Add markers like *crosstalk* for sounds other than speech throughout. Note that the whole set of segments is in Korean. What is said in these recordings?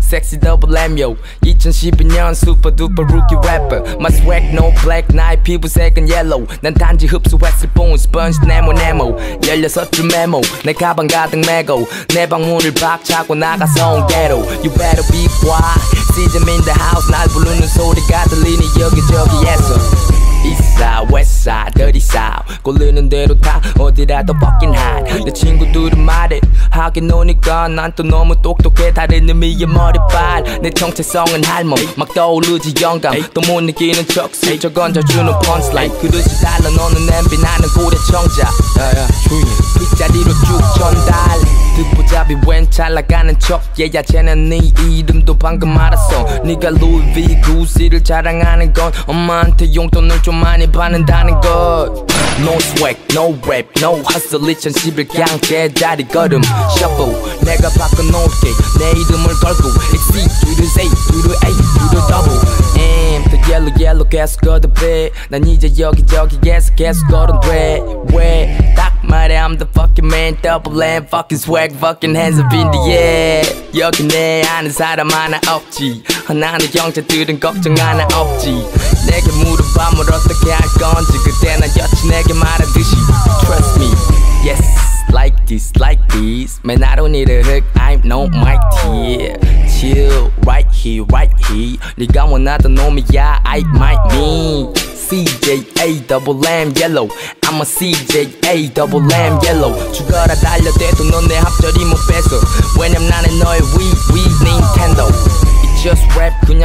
sexy double M yo 2012년 super duper rookie rapper My swag no black 나의 피부색은 yellow 난 단지 흡수했을 뿐 sponge 네모 네모 16줄 메모 내 가방 가득 메고 내 방문을 박차고 나가서 온 ghetto You better be quiet 시즌 in the house 날 부르는 소리가 들리니 여기저기에서 South 고르는 대로 다 어디라도 fucking hot 내 친구들은 말해 하긴 노니까 난 또 너무 똑똑해. 다른 의미의 머리빨. 내 정체성은 할멈. 막 떠오르지 영감. 또 못 느끼는 척 슬쩍 얹어주는 punchline. 그릇이 달라 너는 냄비 나는 고래 청자. 야야 조용히 빗자리로 쭉 전달. 듣보잡이 웬 잘 나가는 척. 얘야 쟤는 네 이름도 방금 알았어. 네가 루이비 구시를 자랑하는 건 엄마한테 용돈을 좀 많이 받는다는 것 No swag, no rap, no hustle 2011 그냥 제자리 걸음 Shuffle 내가 바꿔놓을게 내 이름을 걸고 XC to the Z to the A to the double M the yellow yellow 계속 걷어배 난 이제 여기저기에서 계속 걸어돼 왜딱 말해 I'm the fucking man double M fucking swag fucking hands up in the air 여기 내 아는 사람 하나 없지 나는 형제들은 걱정 하나 없지 this like this Man I don't need a hook I'm no mighty Chill right here right here 네가 원하던 놈이야 I might me CJA double M yellow I'm a CJA double M yellow 죽어라 달려대도 넌 내 합절이 못 뺏어 왜냐면 나는 너의 위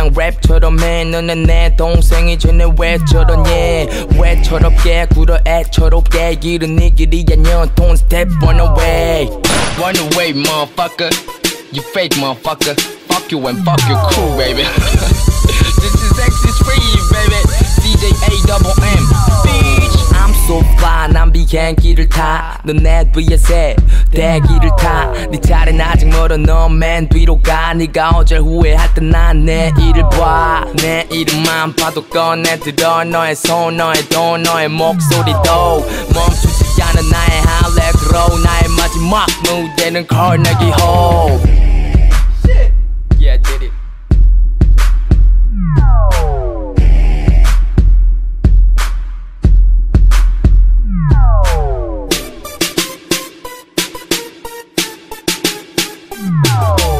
그냥 랩처럼 해 너는 내 동생이 쟤네 왜 저러니 왜 철없게 굴어 애처롭게 길은 네 길이야 연통 step run away Run away motherfucker You fake motherfucker Fuck you and fuck your crew baby *laughs* This is X is free baby CJA double 비행기를 타넌내 위에 새 대기를 타네 차례 아직 멀어. 넌맨 뒤로 가. 네가 어제 후회할 때 난 내일을 봐내 이름만 봐도 꺼내 들어. 너의 손 너의 돈 너의 목소리도 멈추지 않은 나의 할래 그로 나의 마지막 무대는 cornegie hall Oh.